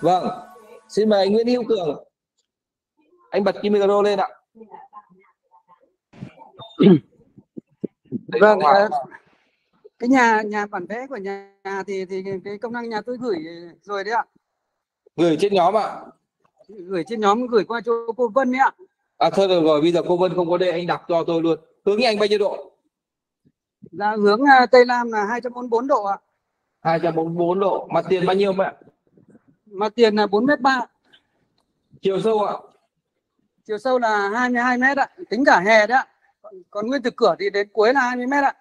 Vâng, xin mời anh Nguyễn Hữu Cường. Anh bật cái micro lên ạ. vâng, uh, cái nhà nhà bản vẽ của nhà thì thì cái công năng nhà tôi gửi rồi đấy ạ. Gửi trên nhóm ạ. Gửi trên nhóm gửi qua cho cô Vân đấy ạ. À thôi được rồi, bây giờ cô Vân không có đây anh đọc cho tôi luôn. Hướng anh bao nhiêu độ? Là hướng uh, Tây Nam là 244 độ ạ. 244 độ. Mặt tiền bao nhiêu mẹ? Mặt tiền là 4 mét 3. Chiều sâu ạ? Chiều sâu là 22 mét ạ, tính cả hè đấy ạ. Còn, còn nguyên từ cửa thì đến cuối là 20 mét ạ.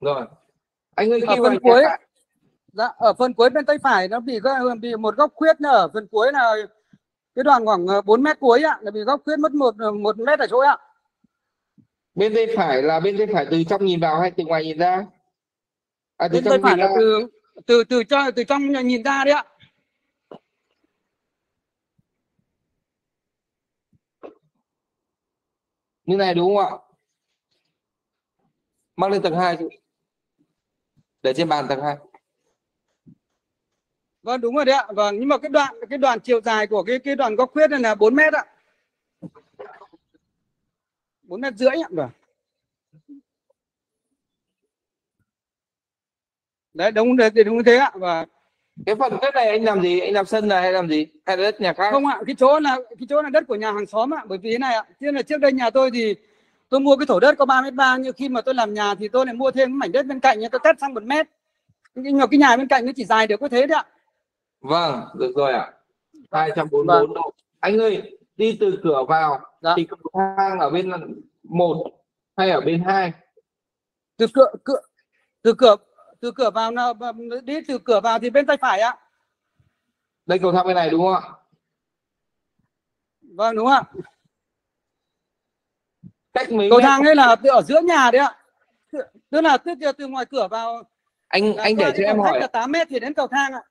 Rồi. Anh ơi khi phần cuối dạ, ở phần cuối bên tay phải nó bị bị một góc khuyết ở phần cuối là cái đoạn khoảng ờ, 4 mét cuối ạ là bị góc khuyết mất một một mét ở chỗ ạ bên tay phải là bên tay phải từ trong nhìn vào hay từ ngoài nhìn ra? À từ bên tay trong phải nhìn là ra. từ từ từ cho từ trong nhìn ra đấy ạ Như này đúng không ạ? Mang lên tầng 2 chứ. Để trên bàn tầng 2. Vâng đúng rồi đấy ạ vâng nhưng mà cái đoạn cái đoạn chiều dài của cái cái đoạn góc khuyết này là 4 mét ạ 4 mét rưỡi ạ vâng đấy đúng đấy đúng thế ạ và Cái phần đất này anh làm gì? Anh làm sân này hay làm gì? Hay là đất nhà khác? không ạ cái chỗ là cái chỗ là đất của nhà hàng xóm ạ bởi vì thế này ạ chứ là trước đây nhà tôi thì tôi mua cái thổ đất có 3 mét ba nhưng khi mà tôi làm nhà thì tôi lại mua thêm cái mảnh đất bên cạnh tôi cắt sang một mét nhưng mà cái nhà bên cạnh nó chỉ dài được có thế đấy ạ Vâng, được rồi ạ. 244 độ. Anh ơi, đi từ cửa vào Vâng. Dạ. thì cầu thang ở bên một hay ở bên hai? từ cửa cửa từ cửa từ cửa vào nào đi từ cửa vào thì bên tay phải ạ Đây cầu thang bên này đúng không ạ? vâng đúng ạ Cách mấy cầu mét? thang ấy là từ ở giữa nhà đấy ạ tức là tức là từ ngoài cửa vào Anh anh để cho em hỏi là 8 mét thì đến cầu thang ạ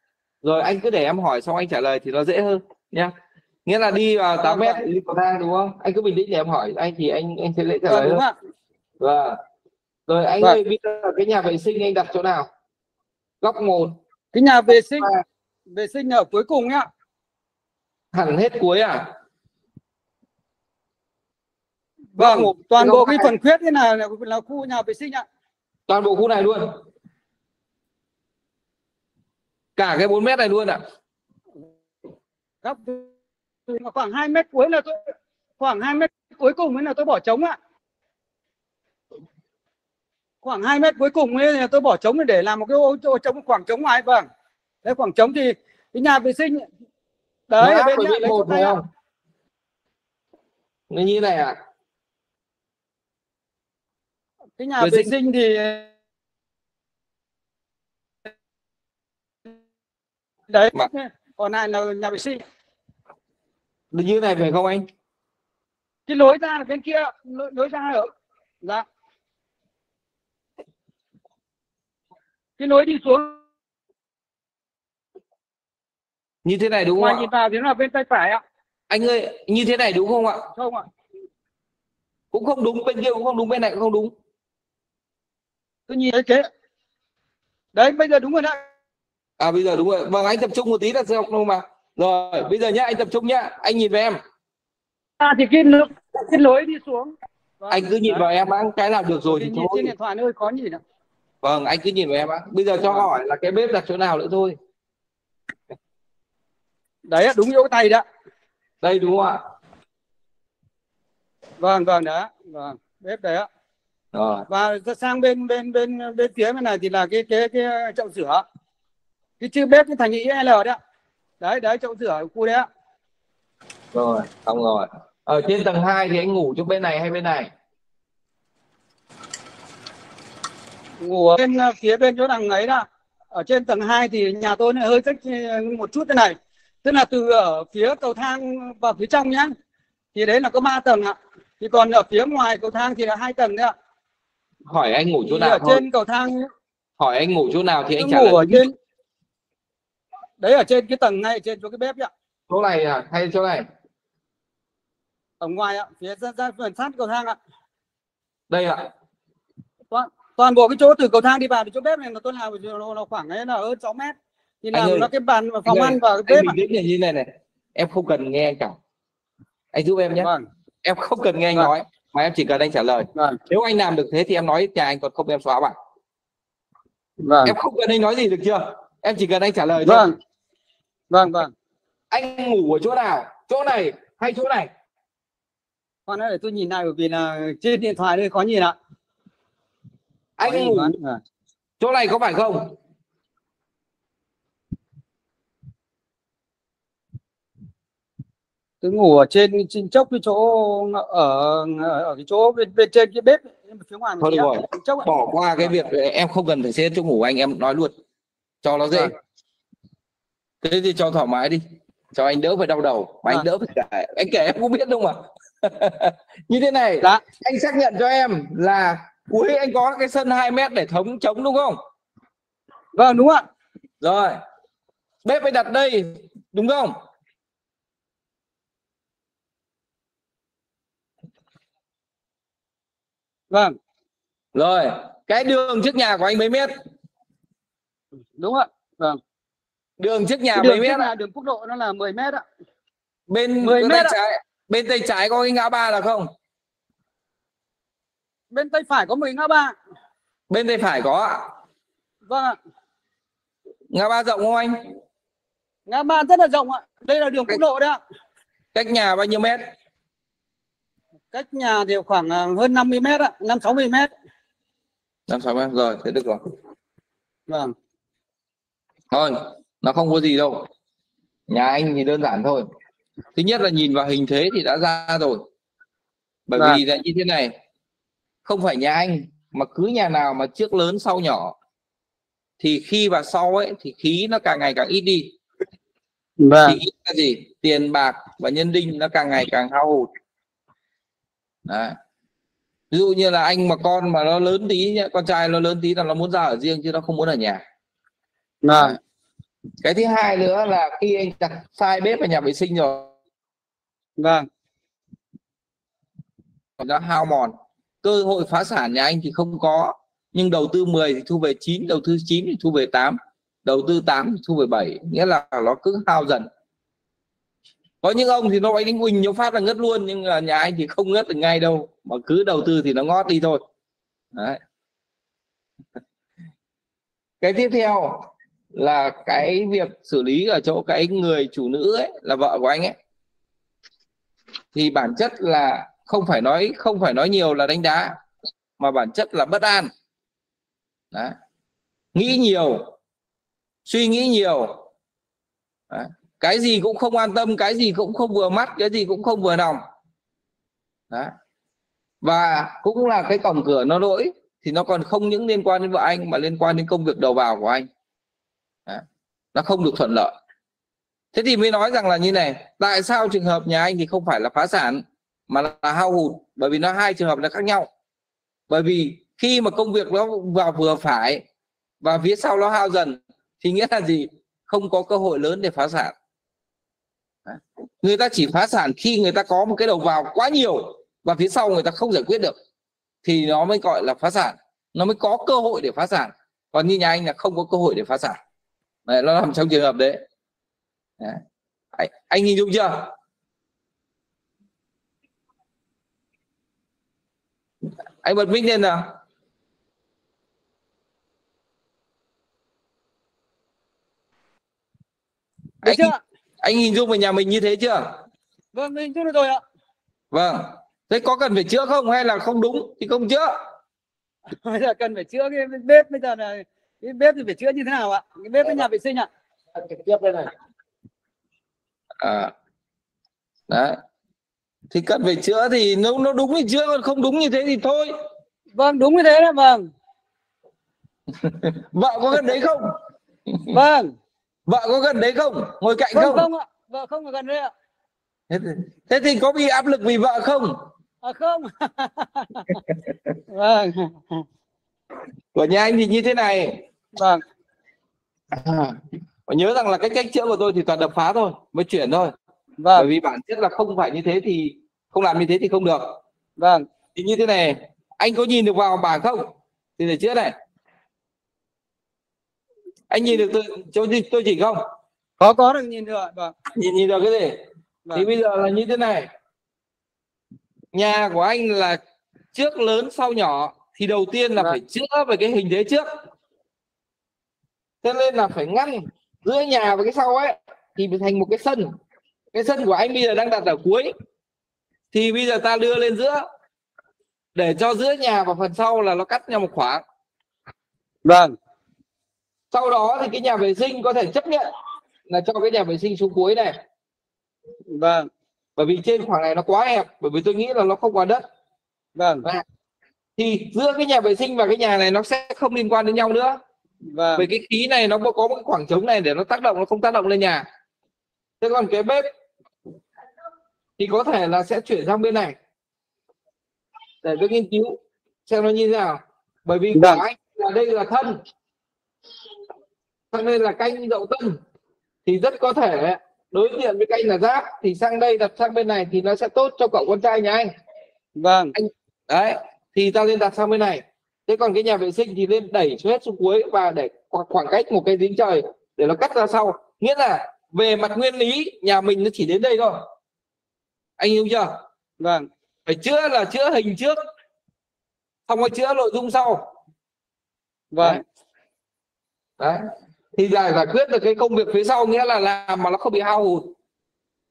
rồi anh cứ để em hỏi xong anh trả lời thì nó dễ hơn nhá. Nghĩa là đi vào 8 Vâng, mét vâng. đi cầu thang đúng không? Anh cứ bình tĩnh để em hỏi anh thì anh anh sẽ dễ trả vâng lời đúng hơn. ạ Vâng. Rồi anh Vâng. ơi, bây giờ cái nhà vệ sinh anh đặt chỗ nào? Góc một cái nhà vệ sinh À. vệ sinh ở cuối cùng ạ hẳn hết cuối à? Vâng, toàn bộ cái phần khuyết thế này là, là khu nhà vệ sinh ạ. Toàn bộ khu này luôn. Cả cái 4 mét này luôn ạ. Mà khoảng 2 mét cuối là tôi khoảng 2 mét cuối cùng ấy là tôi bỏ trống ạ. Khoảng 2 mét cuối cùng ấy là tôi bỏ trống để làm một cái ô, ô trống khoảng trống ngoài vâng. Đấy khoảng trống thì cái nhà vệ sinh đấy ở bên nhà lấy một này phải ạ. không? Nó như này à? Cái nhà Vệ vệ sinh- sinh thì đấy. Mà- còn lại là nhà vệ sinh. Như này phải không anh? cái lối ra là bên kia lối, lối ra ở dạ. Cái lối đi xuống. Như thế này đúng ngoài không nhìn ạ? vào thì nó là bên tay phải ạ. Anh ơi, như thế này đúng không ạ? không ạ. Cũng không đúng, bên kia cũng không đúng, bên này cũng không đúng. tôi nhìn thấy kế đấy bây giờ đúng rồi đấy À bây giờ đúng rồi. Vâng, anh tập trung một tí là học đâu mà. Rồi, bây giờ nhá, anh tập trung nhá. Anh nhìn vào em. à, thì cái lối, cái lối đi xuống Vâng, Anh cứ nhìn vào em á, cái nào được rồi Thì thôi. trên điện thoại nó hơi khó nhìn ạ Vâng, anh cứ nhìn vào em á. Bây giờ cho hỏi là cái bếp đặt chỗ nào nữa thôi. đấy đúng chỗ tay đó Đây đúng không ạ? vâng vâng đó vâng bếp đấy ạ Rồi. và sang bên bên bên bên phía bên này thì là cái cái cái chậu rửa cái chữ bếp cái thành chữ L đấy ạ đấy đấy chậu rửa ở khu đấy ạ Rồi, xong rồi. Ở trên tầng 2 thì anh ngủ chỗ bên này hay bên này? ngủ ở bên ờ, phía bên chỗ đằng ấy đó ở trên tầng 2 thì nhà tôi hơi cách ờ, một chút thế này tức là từ ở phía cầu thang vào phía trong nhá thì đấy là có 3 tầng ạ thì còn ở phía ngoài cầu thang thì là hai tầng đấy ạ Hỏi anh ngủ chỗ thì nào ở thôi. trên cầu thang Hỏi anh ngủ chỗ nào thì anh trả ngủ ở lời. trên đấy ở trên cái tầng ngay ở trên chỗ cái bếp ạ. Chỗ này à hay chỗ này? ở ngoài ạ phía ra, ra gần sát cầu thang ạ. Đây ạ. Toàn, toàn bộ cái chỗ từ cầu thang đi vào đến chỗ bếp này là tôi làm nó, nó khoảng ấy là hơn 6 mét. Thì Anh làm ơi, nó cái bàn phòng ơi, ăn và cái anh bếp tĩnh là như này này. Em không cần nghe anh cả. Anh giúp em nhé. Vâng. Em không cần nghe anh Vâng. nói mà em chỉ cần anh trả lời. Vâng. Nếu anh làm được thế thì em nói nhà anh còn không em xóa bạn. Vâng. Em không cần anh nói gì được chưa? Em chỉ cần anh trả lời thôi vâng vâng. Anh ngủ ở chỗ nào? Chỗ này hay chỗ này? Đã để tôi nhìn lại bởi vì là trên điện thoại đây khó nhìn ạ. Anh ngủ quá. Vâng. chỗ này có phải không? Tôi ngủ ở trên trên chốc cái chỗ ở ở cái chỗ bên, bên trên cái bếp phía ngoài Thôi được rồi. bỏ qua cái việc em không cần phải xếp chỗ ngủ anh em nói luôn. Cho nó dễ. Vâng. Thế thì cho thoải mái đi. Cho anh đỡ phải đau đầu. Mà anh Vâng. đỡ phải kể anh kể em cũng biết đâu mà như thế này Dạ. anh xác nhận cho em là cuối anh có cái sân 2 mét để thống chống đúng không? Vâng đúng ạ. Rồi. Bếp phải đặt đây đúng không? Vâng. Rồi. Cái đường trước nhà của anh mấy mét? Đúng ạ đường trước nhà đường mét trước là đường quốc lộ nó là 10 mét ạ bên 10 bên mét tay ạ. trái bên tay trái có cái ngã ba là không? Bên tay phải có một ngã ba. Bên tay phải có ạ. vâng ạ. Ngã ba rộng không anh? Ngã ba rất là rộng ạ. Đây là đường quốc lộ đấy ạ. cách nhà bao nhiêu mét? Cách nhà thì khoảng à, hơn 50 mét ạ năm 60 mét. Năm sáu mét rồi thế được rồi. Vâng. Thôi nó không có gì đâu. Nhà anh thì đơn giản thôi. Thứ nhất là nhìn vào hình thế thì đã ra rồi. Bởi Vâng. vì là như thế này không phải nhà anh mà cứ nhà nào mà trước lớn sau nhỏ thì khi vào sau ấy thì khí nó càng ngày càng ít đi. Vâng thì ít là gì? Tiền bạc và nhân đinh nó càng ngày càng hao hụt. Đấy. ví dụ như là anh mà con mà nó lớn tí con trai nó lớn tí là nó muốn ra ở riêng chứ nó không muốn ở nhà. Vâng cái thứ hai nữa là khi anh đặt sai bếp ở nhà vệ sinh rồi. Vâng. Nó hao mòn. Cơ hội phá sản nhà anh thì không có. Nhưng đầu tư 10 thì thu về 9 đầu tư 9 thì thu về 8 đầu tư 8 thì thu về 7 nghĩa là nó cứ hao dần. Có những ông thì nó đánh quỳnh nó phát là ngất luôn nhưng mà nhà anh thì không ngất được ngay đâu. Mà cứ đầu tư thì nó ngót đi thôi. Đấy. cái tiếp theo là cái việc xử lý ở chỗ cái người chủ nữ ấy, là vợ của anh ấy thì bản chất là không phải nói, không phải nói nhiều là đánh đá, mà bản chất là bất an Đấy. nghĩ nhiều, suy nghĩ nhiều Đấy. cái gì cũng không an tâm, cái gì cũng không vừa mắt, cái gì cũng không vừa lòng Đấy. và cũng là cái cổng cửa nó lỗi, thì nó còn không những liên quan đến vợ anh, mà liên quan đến công việc đầu vào của anh Đấy. nó không được thuận lợi. Thế thì mới nói rằng là như này, tại sao trường hợp nhà anh thì không phải là phá sản, mà là hao hụt? Bởi vì nó hai trường hợp là khác nhau. Bởi vì khi mà công việc nó vào vừa phải và phía sau nó hao dần, thì nghĩa là gì? Không có cơ hội lớn để phá sản. Đấy. người ta chỉ phá sản khi người ta có một cái đầu vào quá nhiều và phía sau người ta không giải quyết được, thì nó mới gọi là phá sản. Nó mới có cơ hội để phá sản. Còn như nhà anh là không có cơ hội để phá sản đấy, nó nằm trong trường hợp đấy, đấy. Anh, anh hình dung chưa? Anh bật mic lên nào. Được anh, chưa? anh hình dung về nhà mình như thế chưa? Vâng hình dung được rồi ạ. Vâng. Thế có cần phải chữa không hay là không đúng thì không chữa? Bây giờ cần phải chữa cái bếp bây giờ là cái bếp thì phải chữa như thế nào ạ? Cái bếp với nhà vệ sinh ạ? Trực tiếp đây này. À đấy. Thì cần phải chữa thì nếu nó đúng thì chữa còn không đúng như thế thì thôi. Vâng đúng như thế đấy vâng. Vợ có gần đấy không? Vâng. Vợ có gần đấy không? Ngồi cạnh không không, không ạ. Vợ không ở gần đây ạ. Thế, thì, thế thì có bị áp lực vì vợ không? À không. Vâng. Của nhà anh thì như thế này vâng. À, và nhớ rằng là cái cách chữa của tôi thì toàn đập phá thôi mới chuyển thôi. Vâng. Bởi vì bản chất là không phải như thế thì không làm như thế thì không được. Vâng. Thì như thế này anh có nhìn được vào bảng không? Thì để trước này. Anh nhìn được tôi tôi, tôi chỉ không? Có có được nhìn được vâng. Nhìn nhìn được cái gì? Vâng. thì bây giờ là như thế này. Nhà của anh là trước lớn sau nhỏ. Thì đầu tiên là Vâng. phải chữa về cái hình thế trước cho nên là phải ngăn giữa nhà và cái sau ấy thì thành một cái sân. Cái sân của anh bây giờ đang đặt ở cuối. Thì bây giờ ta đưa lên giữa. Để cho giữa nhà và phần sau là nó cắt nhau một khoảng. Vâng. Sau đó thì cái nhà vệ sinh có thể chấp nhận là cho cái nhà vệ sinh xuống cuối này. Vâng. Bởi vì trên khoảng này nó quá hẹp bởi vì tôi nghĩ là nó không có đất. Vâng. Thì giữa cái nhà vệ sinh và cái nhà này nó sẽ không liên quan đến nhau nữa vâng. Bởi cái khí này nó có một cái khoảng trống này để nó tác động nó không tác động lên nhà. Thế còn cái bếp thì có thể là sẽ chuyển sang bên này. Để tôi nghiên cứu xem nó như thế nào. Bởi vì Vâng. của anh là đây là thân. Sang đây là canh đậu tân. Thì rất có thể đối diện với canh là giáp thì sang đây đặt sang bên này thì nó sẽ tốt cho cậu con trai nhà anh. Vâng. Đấy thì ta nên đặt sang bên này thế còn cái nhà vệ sinh thì nên đẩy hết xuống cuối và để khoảng- cách một cái giếng trời để nó cắt ra sau. Nghĩa là về mặt nguyên lý nhà mình nó chỉ đến đây thôi. Anh hiểu chưa? Vâng. Phải chữa là chữa hình trước xong rồi chữa nội dung sau. Vâng. Đấy. Thì giải giải quyết được cái công việc phía sau nghĩa là làm mà nó không bị hao hụt.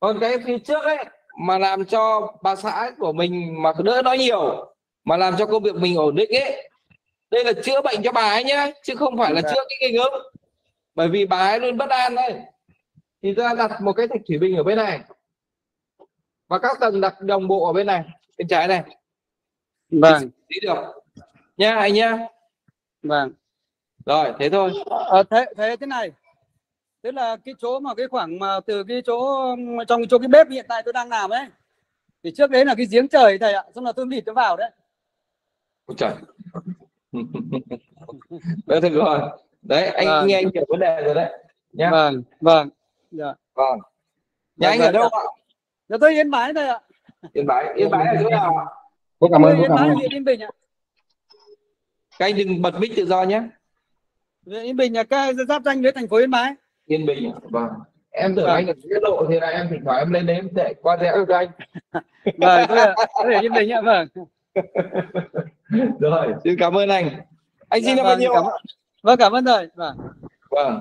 Còn cái phía trước ấy mà làm cho bà xã của mình mà đỡ nói nhiều mà làm cho công việc mình ổn định ấy đây là chữa bệnh cho bà ấy nhá chứ không phải là Dạ. chữa cái gây gớm bởi vì bà ấy luôn bất an đấy. Thì ta đặt một cái thạch thủy bình ở bên này. Và các tầng đặt đồng bộ ở bên này. Bên trái này. Vâng. tí được. Nha anh nhá. Vâng. Rồi thế thôi. Ờ, thế thế thế này. Tức là cái chỗ mà cái khoảng mà từ cái chỗ trong chỗ cái bếp hiện tại tôi đang làm ấy thì trước đấy là cái giếng trời thầy ạ. Xong là tôi vịt nó vào đấy. Ôi trời Đấy, được rồi. Đấy anh Vâng. nghe anh hiểu vấn đề rồi đấy nhá. Vâng vâng dạ. Vâng. Nhà anh Vâng, ở đâu dạ. ạ? Dạ tôi yên bái thầy ạ. Yên bái yên bái ở chỗ nào ạ? Cô cảm ơn, cô yên cảm ơn. huyện yên bình ạ. Các anh đừng bật mic tự do nhé. Huyện yên bình là cái giáp danh với thành phố yên bái. Yên bình ạ. vâng. Em tưởng Vâng. anh ở tiết lộ thì là em thỉnh thoảng em lên đấy em để qua rẽ cho anh vâng tôi ở yên bình ạ vâng rồi. Xin cảm ơn anh. Anh sinh Dạ, năm bao vâng, nhiêu cảm vâng cảm ơn thầy vâng. Vâng